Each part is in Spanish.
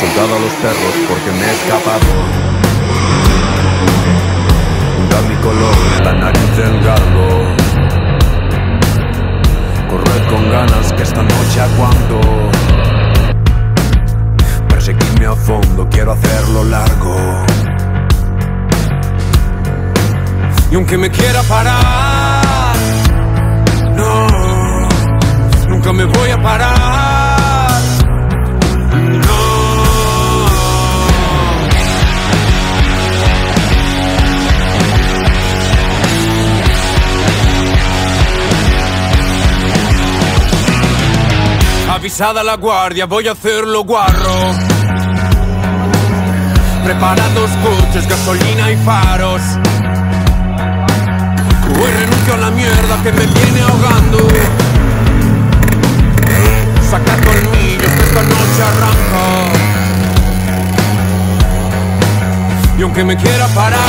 Soltad a los perros porque me he escapado. Juntad mi color la nariz del galgo. Corred con ganas que esta noche aguanto. Perseguidme a fondo, quiero hacerlo largo. Y aunque me quiera parar, no, nunca me voy a parar. Avisada la guardia, voy a hacerlo guarro. Preparados coches, gasolina y faros. Hoy renuncio a la mierda que me viene ahogando. Saca colmillos que esta noche arranca. Y aunque me quiera parar,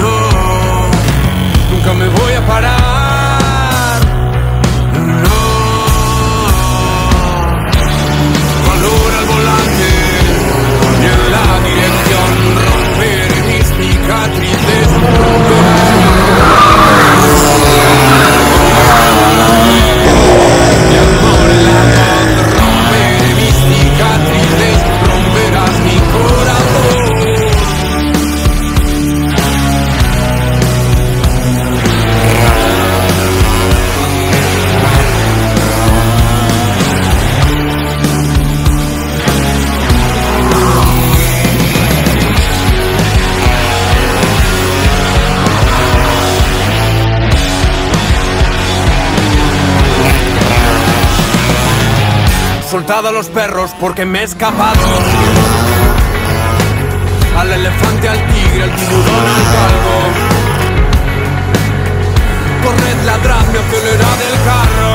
no, nunca me voy a parar. Soltad a los perros porque me he escapado. Al elefante, al tigre, al tiburón, al calvo. Corred, ladradme, acelerad el carro.